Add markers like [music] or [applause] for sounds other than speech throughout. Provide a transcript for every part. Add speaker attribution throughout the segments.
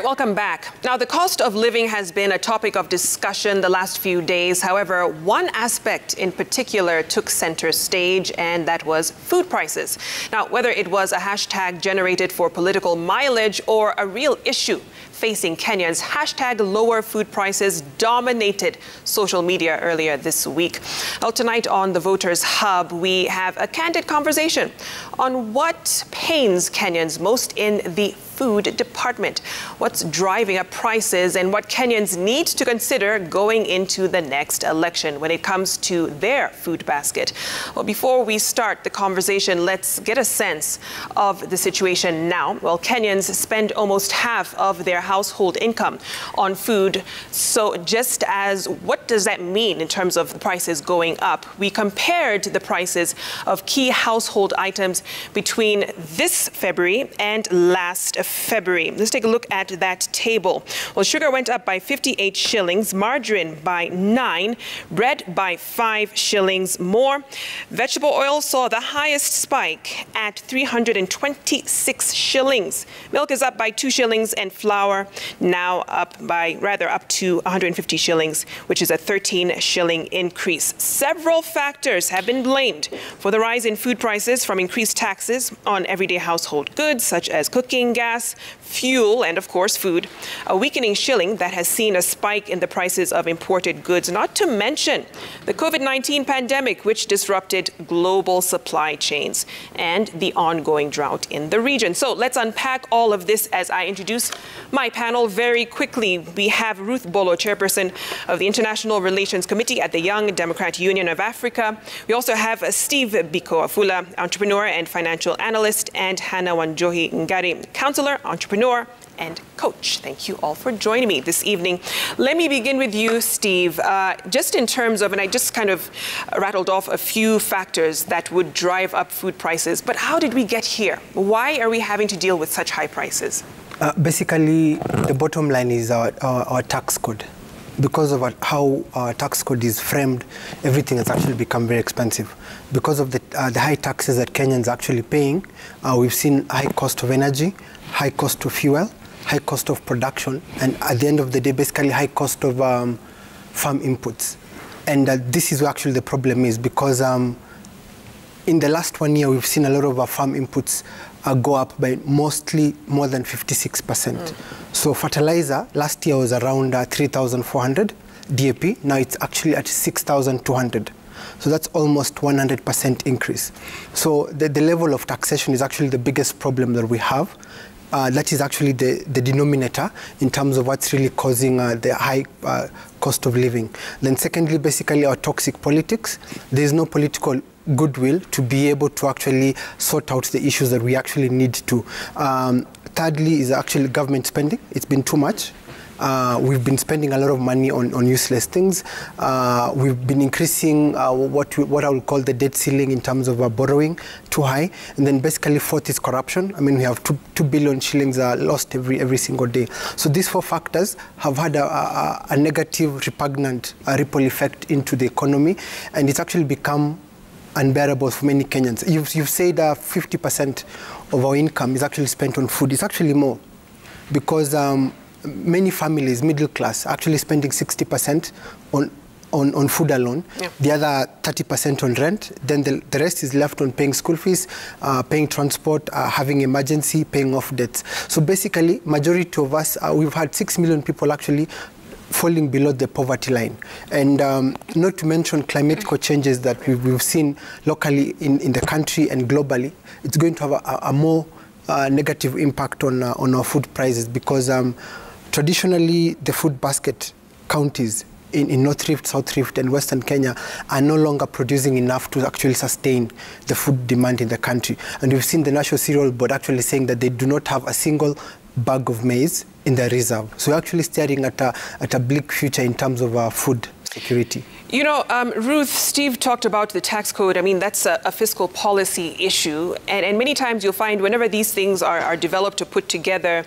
Speaker 1: right, welcome back. Now, the cost of living has been a topic of discussion the last few days. However, one aspect in particular took center stage, and that was food prices. Now, whether it was a hashtag generated for political mileage or a real issue facing Kenyans, hashtag lower food prices dominated social media earlier this week. Well, tonight on the Voters Hub, we have a candid conversation on what pains Kenyans most in the food department, what's driving up prices, and what Kenyans need to consider going into the next election when it comes to their food basket. Well, before we start the conversation, let's get a sense of the situation now. Well, Kenyans spend almost half of their household income on food. So just as what does that mean in terms of the prices going up? We compared the prices of key household items between this February and last February. Let's take a look at that table. Well, sugar went up by 58 shillings, margarine by 9, bread by 5 shillings more. Vegetable oil saw the highest spike at 326 shillings. Milk is up by 2 shillings and flour now up by rather up to 150 shillings, which is a 13 shilling increase. Several factors have been blamed for the rise in food prices from increased taxes on everyday household goods such as cooking gas, fuel, and of course food, a weakening shilling that has seen a spike in the prices of imported goods, not to mention the COVID-19 pandemic, which disrupted global supply chains, and the ongoing drought in the region. So let's unpack all of this as I introduce my panel very quickly. We have Ruth Bolo, chairperson of the International Relations Committee at the Young Democrat Union of Africa. We also have Steve Biko Wafula, entrepreneur and financial analyst, and Hannah Wanjohi Ngari, counselor entrepreneur, and coach. Thank you all for joining me this evening. Let me begin with you, Steve. Uh, just in terms of, and I just kind of rattled off a few factors that would drive up food prices, but how did we get here? Why are we having to deal with such high prices?
Speaker 2: Uh, basically, the bottom line is our, our, our tax code because of how our tax code is framed, everything has actually become very expensive. Because of the, uh, the high taxes that Kenyans are actually paying, uh, we've seen high cost of energy, high cost of fuel, high cost of production, and at the end of the day, basically high cost of um, farm inputs. And uh, this is where actually the problem is because um, in the last one year, we've seen a lot of our farm inputs uh, go up by mostly more than 56%. Mm. So fertilizer last year was around uh, 3,400 DAP. Now it's actually at 6,200. So that's almost 100% increase. So the, the level of taxation is actually the biggest problem that we have uh, that is actually the, the denominator in terms of what's really causing uh, the high uh, cost of living. Then secondly, basically our toxic politics. There is no political goodwill to be able to actually sort out the issues that we actually need to. Um, thirdly is actually government spending. It's been too much. Uh, we've been spending a lot of money on, on useless things. Uh, we've been increasing uh, what, we, what I would call the debt ceiling in terms of our borrowing too high. And then basically fourth is corruption. I mean, we have two, two billion shillings lost every, every single day. So these four factors have had a, a, a negative, repugnant ripple effect into the economy. And it's actually become unbearable for many Kenyans. You've, you've said 50% of our income is actually spent on food. It's actually more because um, many families, middle class, actually spending 60% on, on, on food alone, yeah. the other 30% on rent, then the, the rest is left on paying school fees, uh, paying transport, uh, having emergency, paying off debts. So basically, majority of us, uh, we've had 6 million people actually falling below the poverty line. And um, not to mention climatical changes that we've, we've seen locally in, in the country and globally, it's going to have a, a more uh, negative impact on, uh, on our food prices because um, traditionally the food basket counties in, in North Rift, South Rift, and Western Kenya are no longer producing enough to actually sustain the food demand in the country. And we've seen the National Cereal Board actually saying that they do not have a single bag of maize in the reserve. So we're actually staring at a, at a bleak future in terms of our food security.
Speaker 1: You know, um, Ruth, Steve talked about the tax code. I mean, that's a, a fiscal policy issue. And, and, many times you'll find whenever these things are, are developed or put together,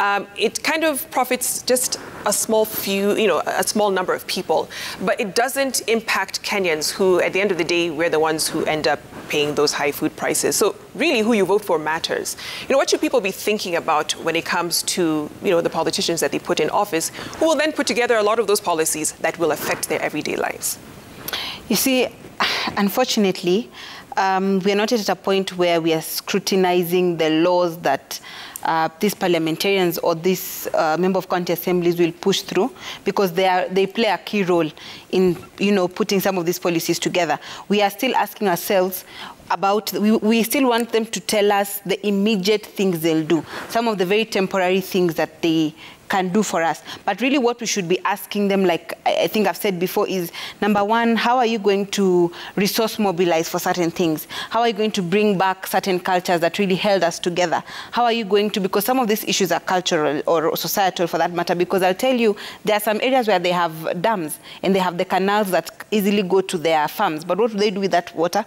Speaker 1: um, it kind of profits just a small few, you know, a small number of people, but it doesn't impact Kenyans who, at the end of the day, we're the ones who end up paying those high food prices. So really, who you vote for matters. You know, what should people be thinking about when it comes to, you know, the politicians that they put in office, who will then put together a lot of those policies that will affect their everyday lives?
Speaker 3: You see, unfortunately, um, we are not at a point where we are scrutinizing the laws that uh, these parliamentarians or these uh, member of county assemblies will push through because they are they play a key role in you know putting some of these policies together. We are still asking ourselves about we, we still want them to tell us the immediate things they'll do, some of the very temporary things that they can do for us. But really what we should be asking them, like I think I've said before, is number one, how are you going to resource mobilize for certain things? How are you going to bring back certain cultures that really held us together? How are you going to, because some of these issues are cultural or societal for that matter, because I'll tell you, there are some areas where they have dams and they have the canals that easily go to their farms. But what do they do with that water?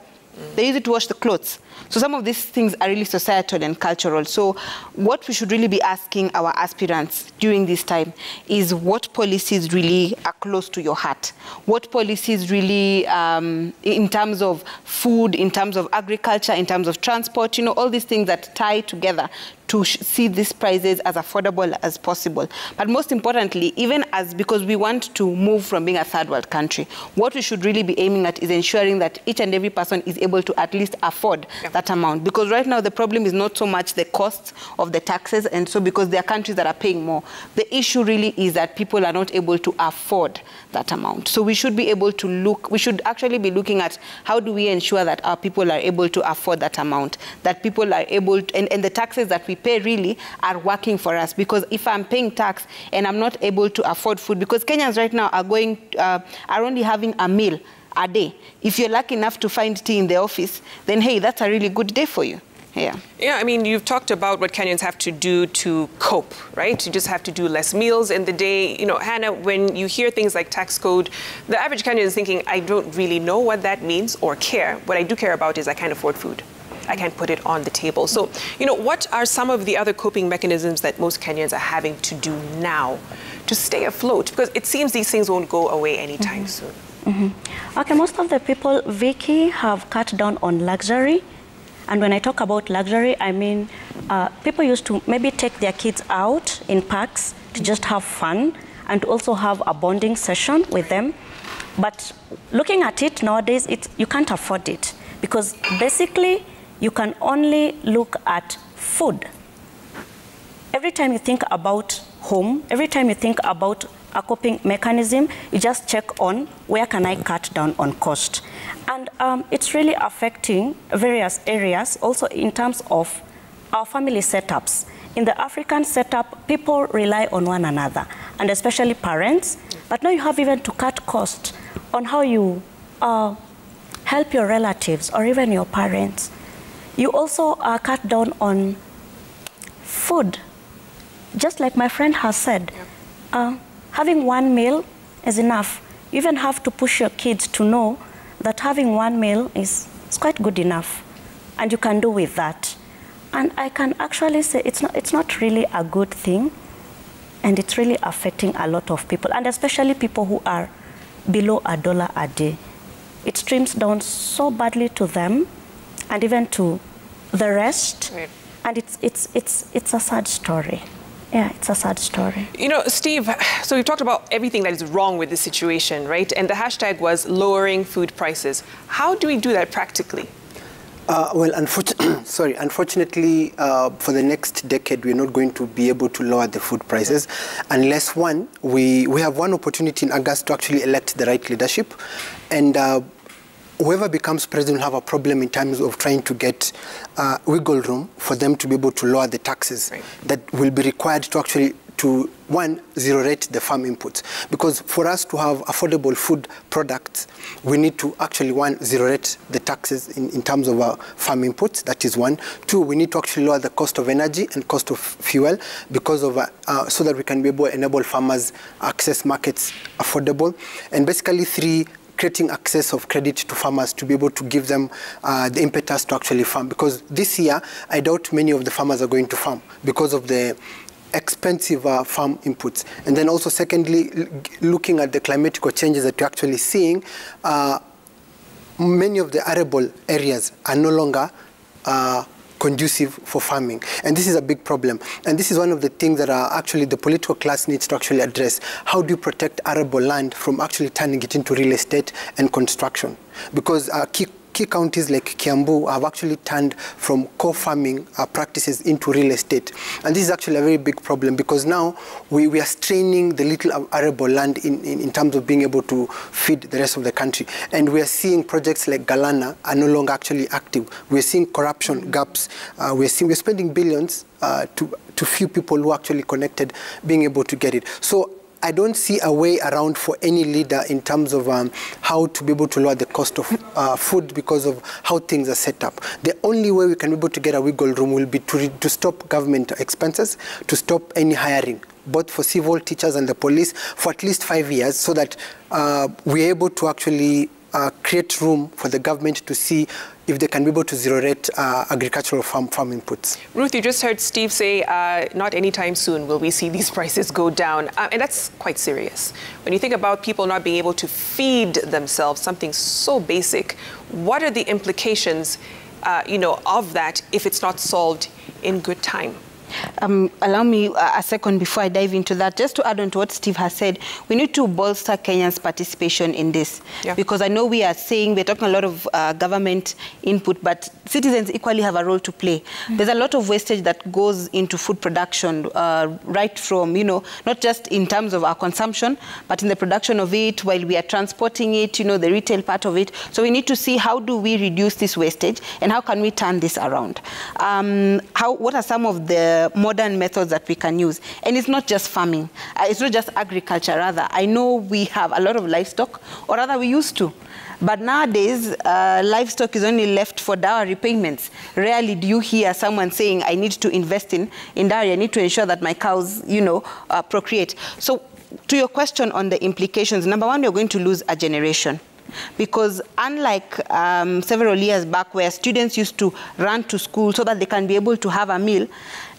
Speaker 3: They use it to wash the clothes. So some of these things are really societal and cultural. So what we should really be asking our aspirants during this time is what policies really are close to your heart? What policies really, um, in terms of food, in terms of agriculture, in terms of transport, you know, all these things that tie together to see these prices as affordable as possible. But most importantly, even as because we want to move from being a third world country, what we should really be aiming at is ensuring that each and every person is able to at least afford yeah. that amount. Because right now the problem is not so much the cost of the taxes, and so because there are countries that are paying more, the issue really is that people are not able to afford that amount. So we should be able to look, we should actually be looking at how do we ensure that our people are able to afford that amount, that people are able, to, and, and the taxes that we pay really are working for us. Because if I'm paying tax and I'm not able to afford food, because Kenyans right now are going, uh, are only having a meal a day. If you're lucky enough to find tea in the office, then hey, that's a really good day for you. Yeah.
Speaker 1: Yeah, I mean, you've talked about what Kenyans have to do to cope, right? You just have to do less meals in the day. You know, Hannah, when you hear things like tax code, the average Kenyan is thinking, I don't really know what that means or care. What I do care about is I can't afford food. I can't put it on the table. So, you know, what are some of the other coping mechanisms that most Kenyans are having to do now to stay afloat? Because it seems these things won't go away anytime mm -hmm. soon.
Speaker 4: Mm -hmm. Okay, most of the people, Vicky, have cut down on luxury. And when I talk about luxury, I mean uh, people used to maybe take their kids out in parks to just have fun and also have a bonding session with them. But looking at it nowadays, it, you can't afford it because basically you can only look at food. Every time you think about home, every time you think about a coping mechanism, you just check on where can I cut down on cost. And um, it's really affecting various areas, also in terms of our family setups. In the African setup, people rely on one another, and especially parents. But now you have even to cut cost on how you uh, help your relatives or even your parents. You also uh, cut down on food. Just like my friend has said, uh, having one meal is enough. You even have to push your kids to know that having one meal is, is quite good enough. And you can do with that. And I can actually say it's not, it's not really a good thing. And it's really affecting a lot of people, and especially people who are below a dollar a day. It streams down so badly to them and even to the rest. Right. And it's, it's, it's, it's a sad story. Yeah, it's a sad story.
Speaker 1: You know, Steve, so we've talked about everything that is wrong with the situation, right? And the hashtag was lowering food prices. How do we do that practically?
Speaker 2: Uh, well, unfortunately, [coughs] sorry, unfortunately, uh, for the next decade, we're not going to be able to lower the food prices unless, one, we, we have one opportunity in August to actually elect the right leadership. And uh, whoever becomes president will have a problem in terms of trying to get uh, wiggle room for them to be able to lower the taxes right. that will be required to actually to one zero rate the farm inputs. Because for us to have affordable food products we need to actually one zero rate the taxes in, in terms of our farm inputs. That is one. Two we need to actually lower the cost of energy and cost of fuel because of uh, uh, so that we can be able to enable farmers access markets affordable. And basically three creating access of credit to farmers to be able to give them uh, the impetus to actually farm. Because this year, I doubt many of the farmers are going to farm because of the expensive uh, farm inputs. And then also secondly, looking at the climatical changes that you're actually seeing, uh, many of the arable areas are no longer uh, conducive for farming. And this is a big problem. And this is one of the things that are actually the political class needs to actually address. How do you protect arable land from actually turning it into real estate and construction? Because uh, key key counties like Kiambu have actually turned from co-farming uh, practices into real estate. And this is actually a very big problem because now we, we are straining the little arable land in, in, in, terms of being able to feed the rest of the country. And we are seeing projects like Galana are no longer actually active. We're seeing corruption gaps. Uh, we're, seeing, we're spending billions uh, to, to few people who are actually connected being able to get it. So I don't see a way around for any leader in terms of um, how to be able to lower the cost of uh, food because of how things are set up. The only way we can be able to get a wiggle room will be to, to stop government expenses, to stop any hiring both for civil teachers and the police for at least five years so that uh, we're able to actually uh, create room for the government to see if they can be able to zero rate uh, agricultural farm, farm inputs.
Speaker 1: Ruth, you just heard Steve say uh, not anytime soon will we see [laughs] these prices go down. Uh, and that's quite serious. When you think about people not being able to feed themselves, something so basic, what are the implications uh, you know, of that if it's not solved in good time?
Speaker 3: Um, allow me a second before I dive into that. Just to add on to what Steve has said, we need to bolster Kenyans' participation in this. Yeah. Because I know we are saying, we're talking a lot of uh, government input, but citizens equally have a role to play. Mm. There's a lot of wastage that goes into food production, uh, right from, you know, not just in terms of our consumption, but in the production of it, while we are transporting it, you know, the retail part of it. So we need to see how do we reduce this wastage and how can we turn this around. Um, how, what are some of the modern methods that we can use. And it's not just farming. Uh, it's not just agriculture, rather. I know we have a lot of livestock, or rather we used to. But nowadays, uh, livestock is only left for dowry payments. Rarely do you hear someone saying, I need to invest in, in dowry. I need to ensure that my cows, you know, uh, procreate. So to your question on the implications, number one, you're going to lose a generation because unlike um, several years back where students used to run to school so that they can be able to have a meal,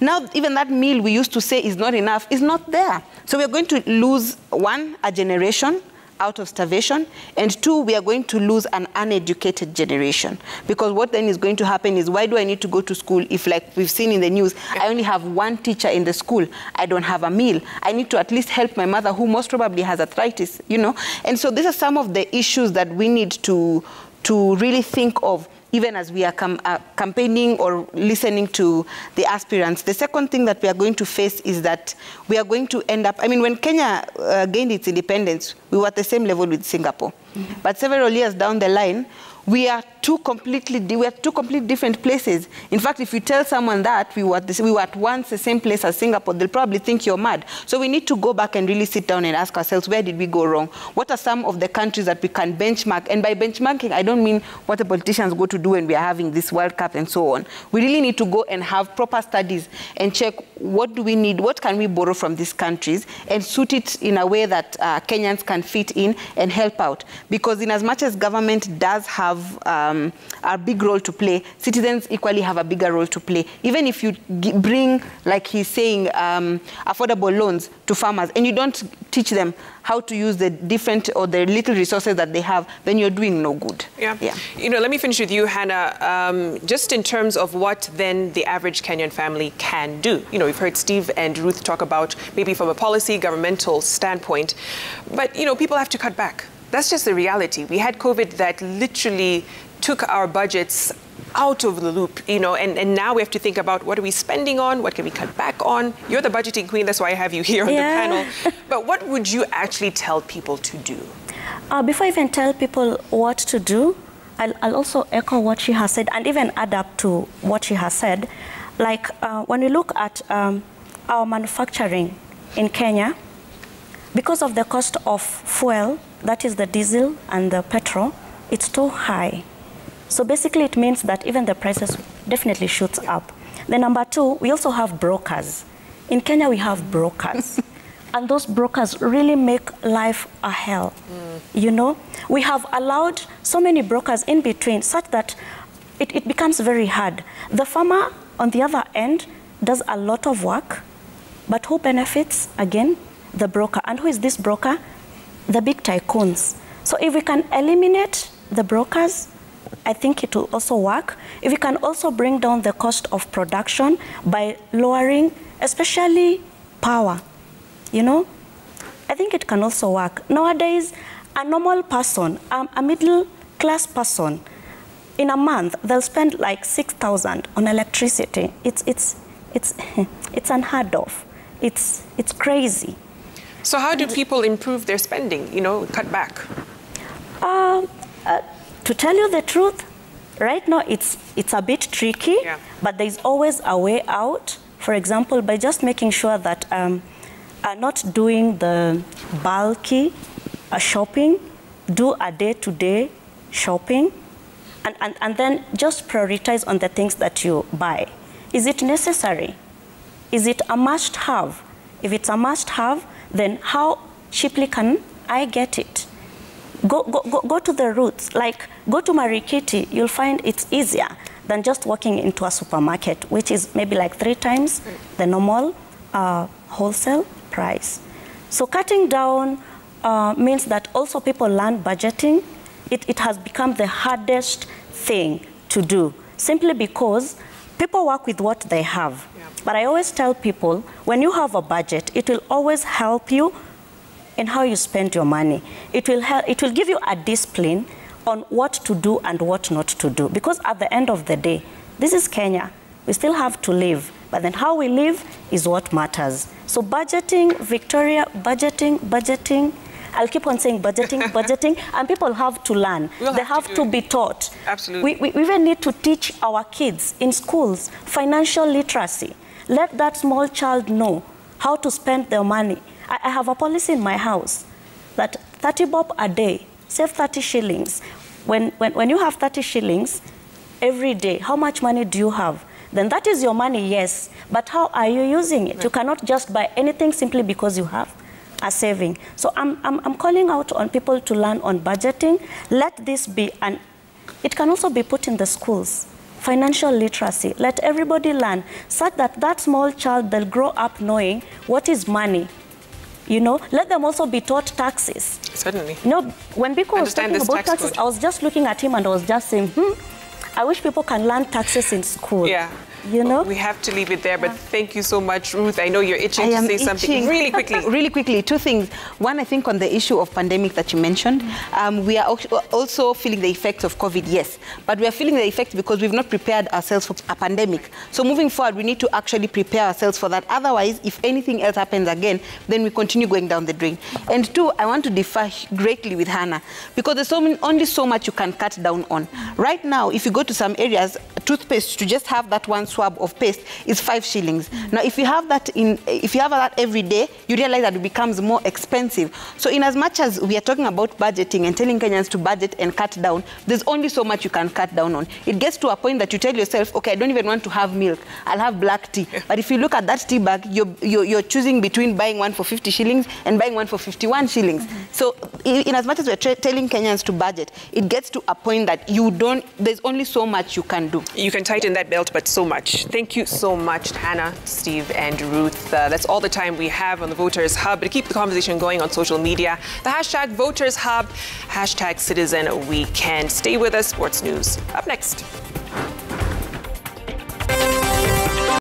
Speaker 3: now even that meal we used to say is not enough is not there. So we're going to lose, one, a generation, out of starvation, and two, we are going to lose an uneducated generation. Because what then is going to happen is, why do I need to go to school if, like we've seen in the news, I only have one teacher in the school, I don't have a meal. I need to at least help my mother, who most probably has arthritis, you know? And so these are some of the issues that we need to, to really think of even as we are uh, campaigning or listening to the aspirants. The second thing that we are going to face is that we are going to end up, I mean, when Kenya uh, gained its independence, we were at the same level with Singapore. Mm -hmm. But several years down the line, we are two completely we are two completely different places. In fact, if you tell someone that we were, we were at once the same place as Singapore, they'll probably think you're mad. So we need to go back and really sit down and ask ourselves, where did we go wrong? What are some of the countries that we can benchmark? And by benchmarking, I don't mean what the politicians go to do when we are having this World Cup and so on. We really need to go and have proper studies and check what do we need, what can we borrow from these countries and suit it in a way that uh, Kenyans can fit in and help out. Because in as much as government does have um, a big role to play, citizens equally have a bigger role to play. Even if you bring, like he's saying, um, affordable loans to farmers and you don't teach them how to use the different or the little resources that they have, then you're doing no good.
Speaker 1: Yeah. yeah. You know, let me finish with you, Hannah. Um, just in terms of what then the average Kenyan family can do. You know, we've heard Steve and Ruth talk about maybe from a policy, governmental standpoint, but, you know, people have to cut back. That's just the reality. We had COVID that literally took our budgets out of the loop, you know, and, and now we have to think about what are we spending on, what can we cut back on. You're the budgeting queen, that's why I have you here on yeah. the panel. [laughs] But what would you actually tell people to do?
Speaker 4: Uh, before I even tell people what to do, I'll, I'll, also echo what she has said and even add up to what she has said. Like uh, when we look at um, our manufacturing in Kenya, because of the cost of fuel, that is the diesel and the petrol, it's too high. So basically it means that even the prices definitely shoots up. The number two, we also have brokers. In Kenya, we have brokers. [laughs] and those brokers really make life a hell. Mm. You know, we have allowed so many brokers in between such that it, it becomes very hard. The farmer, on the other end, does a lot of work But who benefits? Again, the broker. And who is this broker? The big tycoons. So if we can eliminate the brokers, I think it will also work. If we can also bring down the cost of production by lowering, especially power, you know, I think it can also work. Nowadays, a normal person, um, a middle class person, in a month, they'll spend like 6,000 on electricity. It's, it's, it's, [laughs] it's unheard of. It's, it's crazy.
Speaker 1: So how do people improve their spending, you know, cut back?
Speaker 4: Um, uh, to tell you the truth, right now it's, it's a bit tricky,
Speaker 1: Yeah.
Speaker 4: but there's always a way out. For example, by just making sure that um, are not doing the bulky uh, shopping, do a day-to-day shopping, and, and, and then just prioritize on the things that you buy. Is it necessary? Is it a must-have? If it's a must-have, then how cheaply can I get it? Go, go, go, go to the roots. Like, go to Marikiti, you'll find it's easier than just walking into a supermarket, which is maybe like three times the normal uh, wholesale price. So cutting down uh, means that also people learn budgeting. It, it has become the hardest thing to do, simply because people work with what they have. But I always tell people, when you have a budget, it will always help you in how you spend your money. It will, help, it will give you a discipline on what to do and what not to do. Because at the end of the day, this is Kenya. We still have to live. But then how we live is what matters. So budgeting, Victoria, budgeting, budgeting. I'll keep on saying budgeting, [laughs] budgeting, and people have to learn.
Speaker 1: We'll
Speaker 4: they
Speaker 1: have
Speaker 4: have,
Speaker 1: to
Speaker 4: to, be taught.
Speaker 1: Absolutely.
Speaker 4: We, we even need to teach our kids in schools financial literacy. Let that small child know how to spend their money. I, I have a policy in my house that 30 bob a day, save 30 shillings. When, when, when you have 30 shillings every day, how much money do you have? Then that is your money, yes. But how are you using it? You cannot just buy anything simply because you have a saving. So I'm, I'm, I'm calling out on people to learn on budgeting. Let this be an, it can also be put in the schools. Financial literacy. Let everybody learn such that that small child, they'll grow up knowing what is money. You know, let them also be taught taxes.
Speaker 1: Certainly.
Speaker 4: You know, when Biko was talking
Speaker 1: this
Speaker 4: about
Speaker 1: tax
Speaker 4: taxes,
Speaker 1: code.
Speaker 4: I was just looking at him and I was just saying, hmm, I wish people can learn taxes in school.
Speaker 1: Yeah.
Speaker 4: You know?
Speaker 1: We have to leave it there, but thank you so much, Ruth. I know you're itching
Speaker 3: I
Speaker 1: to say something really [laughs] quickly.
Speaker 3: really quickly, two things. One, I think on the issue of pandemic that you mentioned, um, we are also feeling the effects of COVID, yes. But we are feeling the effects because we've not prepared ourselves for a pandemic. So moving forward, we need to actually prepare ourselves for that. Otherwise, if anything else happens again, then we continue going down the drain. And two, I want to differ greatly with Hannah because there's so many, only so much you can cut down on. Right now, if you go to some areas, toothpaste to just have that one swab of paste is five shillings. Now, if you have that in, if you have that every day, you realize that it becomes more expensive. So, in as much as we are talking about budgeting and telling Kenyans to budget and cut down, there's only so much you can cut down on. It gets to a point that you tell yourself, okay, I don't even want to have milk. I'll have black tea. [laughs] But if you look at that tea bag, you're, you're, you're choosing between buying one for 50 shillings and buying one for 51 shillings. Mm-hmm. So, in, in as much as we're telling Kenyans to budget, it gets to a point that you don't. There's only so much you can do.
Speaker 1: You can tighten that belt, but so much. Thank you so much, Hannah, Steve, and Ruth. Uh, that's all the time we have on the Voters Hub. To keep the conversation going on social media, the hashtag Voters Hub, hashtag Citizen Weekend. Stay with us, Sports News. Up next.